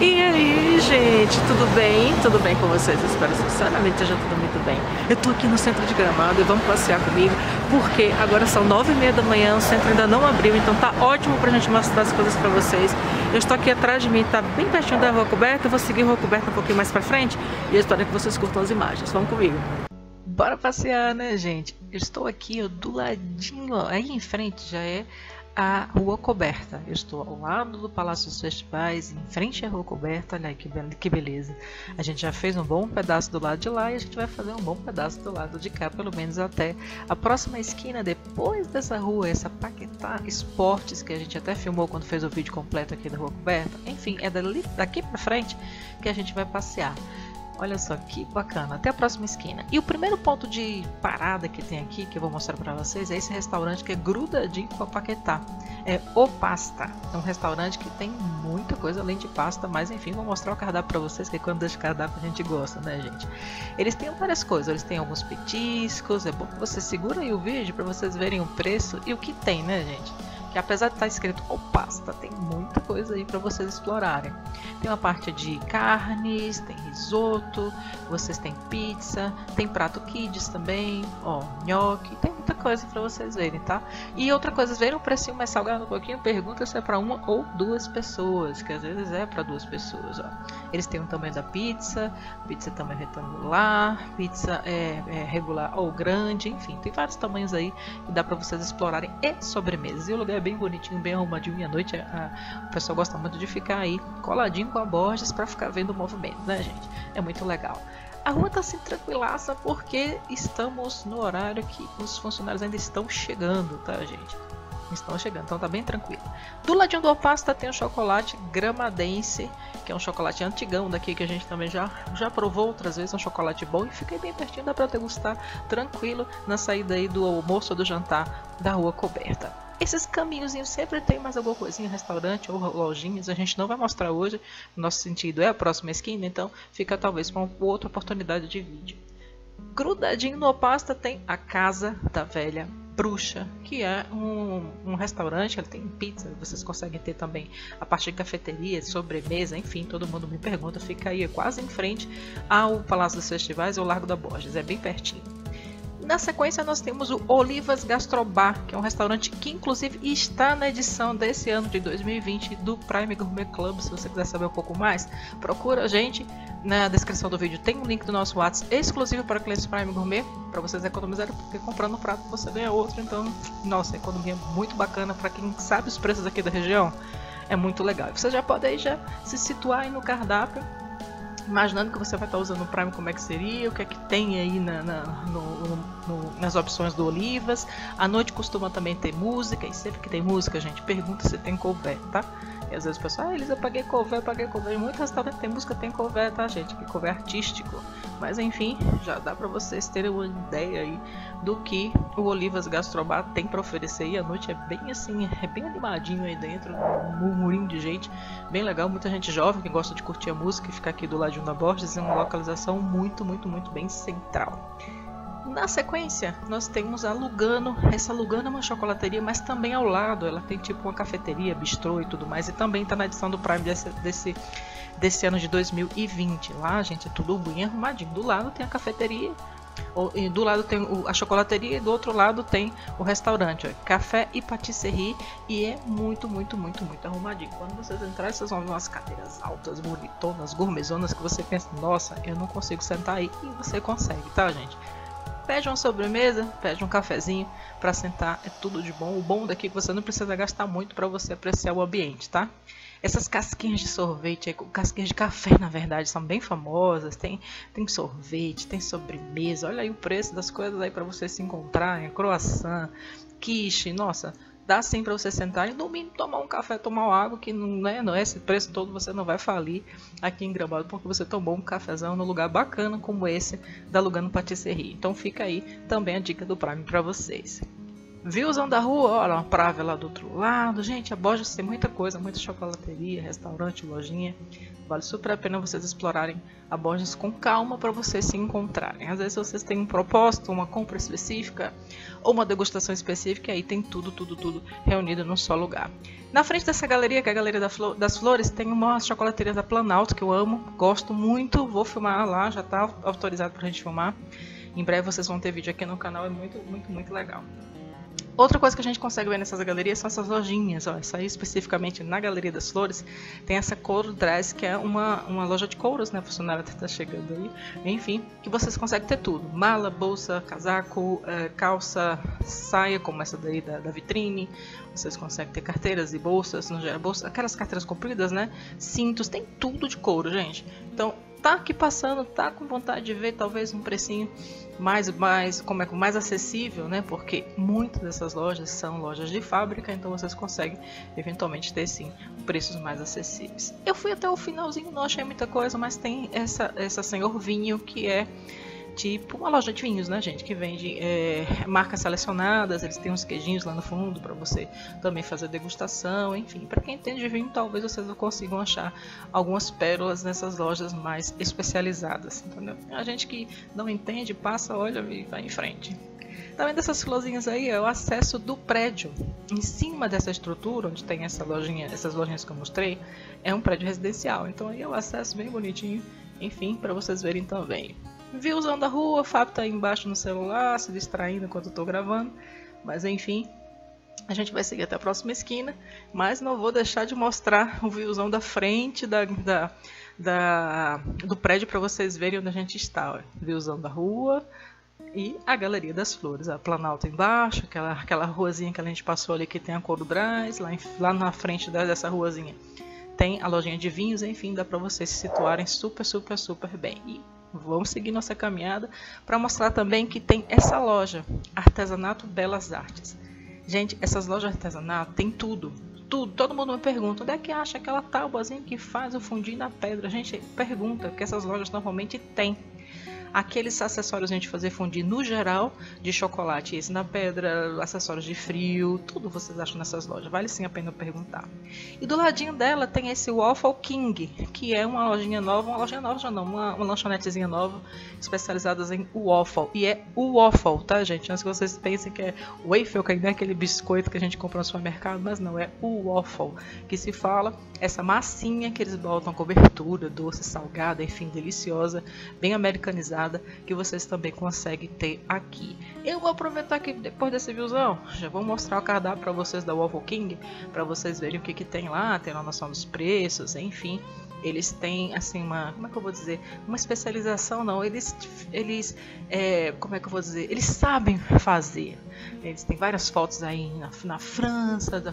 E aí, gente, tudo bem? Tudo bem com vocês? Espero sinceramente esteja tudo muito bem. Eu tô aqui no centro de Gramado e vamos passear comigo, porque agora são nove e meia da manhã, o centro ainda não abriu, então tá ótimo pra gente mostrar as coisas pra vocês. Eu estou aqui atrás de mim, tá bem pertinho da Rua Coberta, eu vou seguir a Rua Coberta um pouquinho mais pra frente e eu espero que vocês curtam as imagens. Vamos comigo. Bora passear, né, gente? Eu estou aqui ó, do ladinho, ó, aí em frente já é a Rua Coberta. Eu estou ao lado do Palácio dos Festivais, em frente à Rua Coberta. Olha aí que, be que beleza. A gente já fez um bom pedaço do lado de lá e a gente vai fazer um bom pedaço do lado de cá, pelo menos até a próxima esquina depois dessa rua, essa Paquetá Esportes, que a gente até filmou quando fez o vídeo completo aqui da Rua Coberta. Enfim, é dali, daqui para frente que a gente vai passear. Olha só que bacana. Até a próxima esquina. E o primeiro ponto de parada que tem aqui, que eu vou mostrar para vocês, é esse restaurante que é grudadinho com a Paquetá. É O Pasta. É um restaurante que tem muita coisa além de pasta, mas enfim, vou mostrar o cardápio para vocês, que quando deixa o cardápio a gente gosta, né, gente? Eles têm várias coisas. Eles têm alguns petiscos. É bom que você segura aí o vídeo para vocês verem o preço e o que tem, né, gente? Que apesar de estar escrito o pasta, tem muita coisa aí para vocês explorarem. Tem uma parte de carnes, tem risoto, vocês têm pizza, tem prato kids também, ó, nhoque, tem muita coisa para vocês verem, tá? E outra coisa, verem o precinho mais salgado um pouquinho, pergunta se é para uma ou duas pessoas, que às vezes é para duas pessoas, ó. Eles têm o tamanho da pizza, pizza também retangular, pizza é, é regular ou grande, enfim, tem vários tamanhos aí que dá para vocês explorarem e sobremesas. E o lugar é bem bonitinho, bem arrumadinho, à noite a, a, o pessoal gosta muito de ficar aí coladinho com a Borges para ficar vendo o movimento, né, gente? É muito legal. A rua tá assim tranquilaça porque estamos no horário que os funcionários ainda estão chegando, tá, gente? Estão chegando, então tá bem tranquilo. Do ladinho do Opasta tem o chocolate gramadense, que é um chocolate antigão daqui que a gente também já, já provou outras vezes, um chocolate bom e fica bem pertinho, dá pra degustar tranquilo na saída aí do almoço ou do jantar da rua coberta. Esses caminhozinhos sempre tem mais alguma coisinha, restaurante ou lojinhas. A gente não vai mostrar hoje. Nosso sentido é a próxima esquina, então fica talvez para outra oportunidade de vídeo. Grudadinho no pasta tem a Casa da Velha Bruxa, que é um, um restaurante, ele tem pizza, vocês conseguem ter também a parte de cafeteria, sobremesa, enfim, todo mundo me pergunta, fica aí quase em frente ao Palácio dos Festivais ou Largo da Borges, é bem pertinho. Na sequência, nós temos o Olivas Gastrobar, que é um restaurante que, inclusive, está na edição desse ano de 2020 do Prime Gourmet Club. Se você quiser saber um pouco mais, procura a gente. Na descrição do vídeo tem um link do nosso WhatsApp exclusivo para clientes Prime Gourmet, para vocês economizarem, porque comprando um prato você ganha outro. Então, nossa, economia é muito bacana para quem sabe os preços aqui da região. É muito legal. Você já pode aí já se situar aí no cardápio imaginando que você vai estar usando o Prime, como é que seria, o que é que tem aí na, na no, no, nas opções do Olivas. A noite costuma também ter música, e sempre que tem música, gente, pergunta se tem couvert, tá? E às vezes o pessoal, ah, Elisa, paguei couvert, paguei couvert. Em muito restaurante tem música, tem couvert, tá, gente? Que couvert artístico. Mas enfim, já dá para vocês terem uma ideia aí do que o Olivas Gastrobar tem para oferecer. E a noite é bem assim, é bem animadinho aí dentro, um murmurinho de gente, bem legal. Muita gente jovem que gosta de curtir a música e ficar aqui do ladinho da Borges, em uma localização muito, muito, muito bem central. Na sequência, nós temos a Lugano. Essa Lugano é uma chocolateria, mas também ao lado ela tem tipo uma cafeteria, bistrô e tudo mais. E também está na edição do Prime desse, desse, desse ano de 2020. Lá, gente, é tudo bem arrumadinho. Do lado tem a cafeteria, do lado tem a chocolateria e do outro lado tem o restaurante, ó, café e patisserie e é muito, muito, muito, muito arrumadinho. Quando vocês entrarem, vocês vão ver umas cadeiras altas, bonitonas, gourmetonas que você pensa, nossa, eu não consigo sentar aí e você consegue, tá, gente? Pede uma sobremesa, pede um cafezinho para sentar, é tudo de bom. O bom daqui é que você não precisa gastar muito para você apreciar o ambiente, tá? Essas casquinhas de sorvete, casquinhas de café, na verdade, são bem famosas. Tem, tem sorvete, tem sobremesa. Olha aí o preço das coisas aí para você se encontrar. Croissant, quiche, nossa, dá sim para você sentar e no mínimo tomar um café, tomar água, que não é, não é esse preço todo, você não vai falir aqui em Gramado, porque você tomou um cafezão num lugar bacana como esse da Lugano Patisserie. Então fica aí também a dica do Prime para vocês. Viuzão da rua, olha, uma praia lá do outro lado. Gente, a Borges tem muita coisa, muita chocolateria, restaurante, lojinha. Vale super a pena vocês explorarem a Borges com calma para vocês se encontrarem. Às vezes vocês têm um propósito, uma compra específica ou uma degustação específica, e aí tem tudo, tudo, tudo reunido num só lugar. Na frente dessa galeria, que é a Galeria das Flores, tem uma chocolateria da Planalto que eu amo, gosto muito, vou filmar lá, já está autorizado para a gente filmar. Em breve vocês vão ter vídeo aqui no canal, é muito, muito, muito legal. Outra coisa que a gente consegue ver nessas galerias são essas lojinhas. Ó, isso aí especificamente na Galeria das Flores tem essa Couro Dress, que é uma, uma loja de couros, né? A funcionária está chegando aí. Enfim, que vocês conseguem ter tudo: mala, bolsa, casaco, é, calça, saia, como essa daí da, da vitrine. Vocês conseguem ter carteiras e bolsas, não geral, bolsa, aquelas carteiras compridas, né? Cintos, tem tudo de couro, gente. Então, tá aqui passando, tá com vontade de ver talvez um precinho mais mais como é mais acessível, né? Porque muitas dessas lojas são lojas de fábrica, então vocês conseguem eventualmente ter sim preços mais acessíveis. Eu fui até o finalzinho, não achei muita coisa, mas tem essa essa senhor vinho que é tipo uma loja de vinhos, né, gente? Que vende é, marcas selecionadas, eles têm uns queijinhos lá no fundo para você também fazer degustação, enfim. Para quem entende de vinho, talvez vocês consigam achar algumas pérolas nessas lojas mais especializadas, entendeu? A gente que não entende, passa, olha e vai em frente. Também dessas florzinhas aí é o acesso do prédio. Em cima dessa estrutura, onde tem essa lojinha, essas lojinhas que eu mostrei, é um prédio residencial. Então aí é o acesso bem bonitinho, enfim, para vocês verem também. Viuzão da rua, o Fábio tá aí embaixo no celular, se distraindo enquanto eu tô gravando. Mas enfim, a gente vai seguir até a próxima esquina, mas não vou deixar de mostrar o viuzão da frente da, da, da do prédio para vocês verem onde a gente está. Ó. Viuzão da rua e a Galeria das Flores, a Planalto embaixo, aquela, aquela ruazinha que a gente passou ali que tem a cor do Brás, lá, em, lá na frente dessa ruazinha tem a lojinha de vinhos, enfim, dá para vocês se situarem super, super, super bem. E Vamos seguir nossa caminhada para mostrar também que tem essa loja, Artesanato Belas Artes. Gente, essas lojas de artesanato tem tudo, tudo. Todo mundo me pergunta onde é que acha aquela tábuazinha que faz o fundinho na pedra. Gente, pergunta que essas lojas normalmente têm aqueles acessórios a gente fazer fundir no geral de chocolate, esse na pedra, acessórios de frio, tudo vocês acham nessas lojas. Vale sim a pena perguntar. E do ladinho dela tem esse Waffle King, que é uma lojinha nova, uma lojinha nova já não, uma, uma lanchonetezinha nova, especializada em waffle. E é o waffle, tá, gente? Antes que vocês pensem que é waffle, que é aquele biscoito que a gente compra no supermercado, mas não, é o waffle, que se fala essa massinha que eles botam cobertura, doce, salgada, enfim, deliciosa, bem americanizada, que vocês também conseguem ter aqui. Eu vou aproveitar que depois desse viewzão, já vou mostrar o cardápio para vocês da Waffle King, para vocês verem o que, que tem lá, ter uma noção dos preços, enfim eles têm assim uma como é que eu vou dizer? Uma especialização não. Eles eles é, como é que eu vou dizer? Eles sabem fazer. Eles têm várias fotos aí na, na França da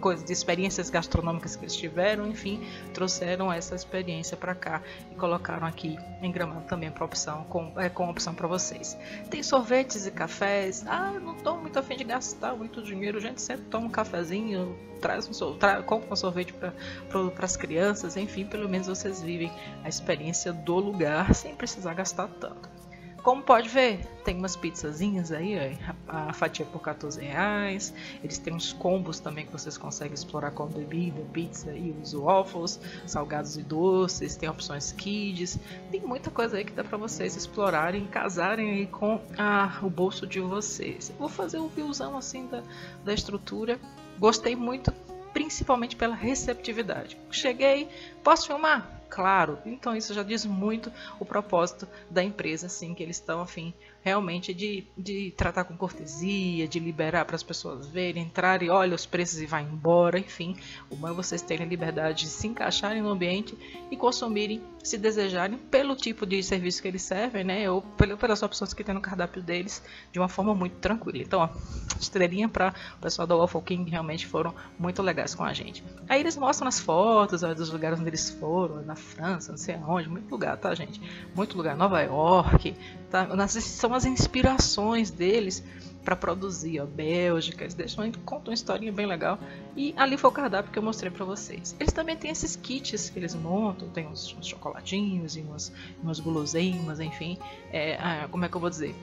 coisa de experiências gastronômicas que eles tiveram enfim trouxeram essa experiência para cá e colocaram aqui em Gramado também para opção com é, com opção para vocês. Tem sorvetes e cafés. Ah não estou muito afim de gastar muito dinheiro. Gente sempre toma um cafezinho traz um, tra, compra um sorvete para as crianças enfim pelo pelo menos vocês vivem a experiência do lugar sem precisar gastar tanto. Como pode ver, tem umas pizzazinhas aí, a fatia por 14 reais. Eles têm uns combos também que vocês conseguem explorar com bebida, pizza e os waffles, salgados e doces. Tem opções kids. Tem muita coisa aí que dá para vocês explorarem, casarem aí com a, o bolso de vocês. Vou fazer um viewzão assim da, da estrutura. Gostei muito principalmente pela receptividade. Cheguei, posso filmar? Claro, então isso já diz muito o propósito da empresa, assim, que eles estão afim realmente de, de tratar com cortesia, de liberar para as pessoas verem, entrarem, olha os preços e vai embora, enfim. O bom é vocês terem liberdade de se encaixarem no ambiente e consumirem, se desejarem, pelo tipo de serviço que eles servem, né? Ou pelas opções que tem no cardápio deles, de uma forma muito tranquila. Então, ó, estrelinha para o pessoal da Waffle King, realmente foram muito legais com a gente. Aí eles mostram as fotos ó, dos lugares onde eles foram, na França, não sei aonde, muito lugar, tá, gente? Muito lugar, Nova York, tá? São as inspirações deles para produzir, ó, Bélgica, eles deixam, contam uma historinha bem legal. E ali foi o cardápio que eu mostrei para vocês. Eles também têm esses kits que eles montam, tem uns, uns chocolatinhos e umas, umas guloseimas, enfim. É, ah, como é que eu vou dizer?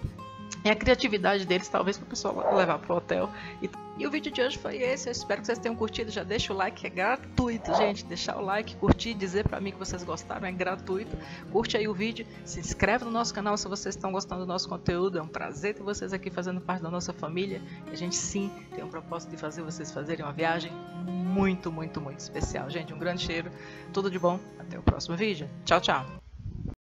E a criatividade deles, talvez, para o pessoal levar para o hotel. E, e, o vídeo de hoje foi esse. Eu espero que vocês tenham curtido. Já deixa o like, é gratuito, gente. Deixar o like, curtir, dizer para mim que vocês gostaram, é gratuito. Curte aí o vídeo, se inscreve no nosso canal se vocês estão gostando do nosso conteúdo. É um prazer ter vocês aqui fazendo parte da nossa família. E a gente sim tem um propósito de fazer vocês fazerem uma viagem muito, muito, muito especial. Gente, um grande cheiro, tudo de bom. Até o próximo vídeo. Tchau, tchau.